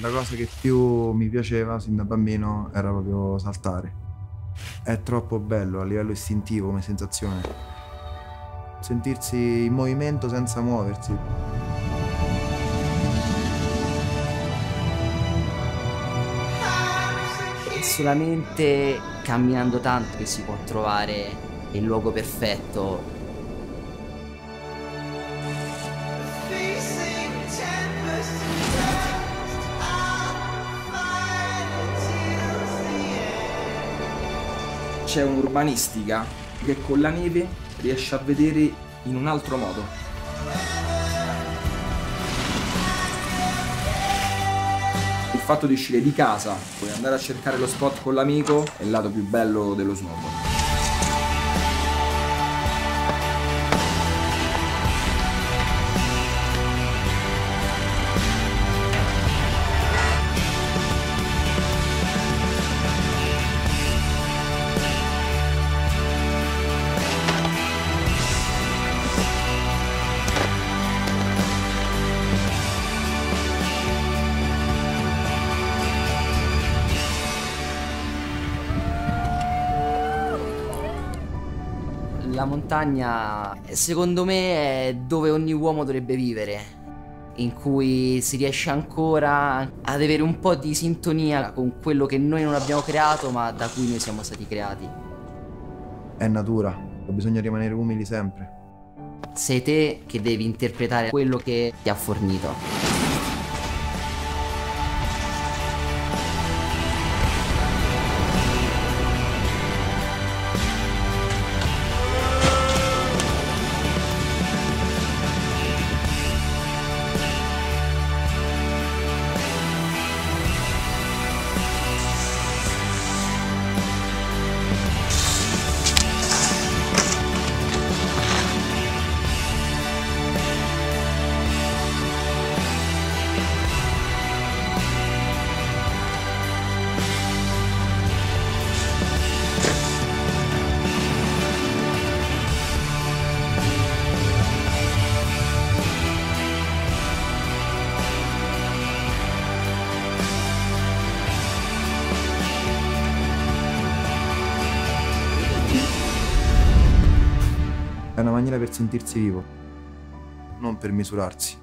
La cosa che più mi piaceva sin da bambino era proprio saltare. È troppo bello a livello istintivo come sensazione. Sentirsi in movimento senza muoversi. È solamente camminando tanto che si può trovare il luogo perfetto c'è un'urbanistica che con la neve riesce a vedere in un altro modo. Il fatto di uscire di casa, poi andare a cercare lo spot con l'amico è il lato più bello dello snowboard. La montagna, secondo me, è dove ogni uomo dovrebbe vivere, in cui si riesce ancora ad avere un po' di sintonia con quello che noi non abbiamo creato, ma da cui noi siamo stati creati. È natura, bisogna rimanere umili sempre. Sei te che devi interpretare quello che ti ha fornito. È una maniera per sentirsi vivo, non per misurarsi.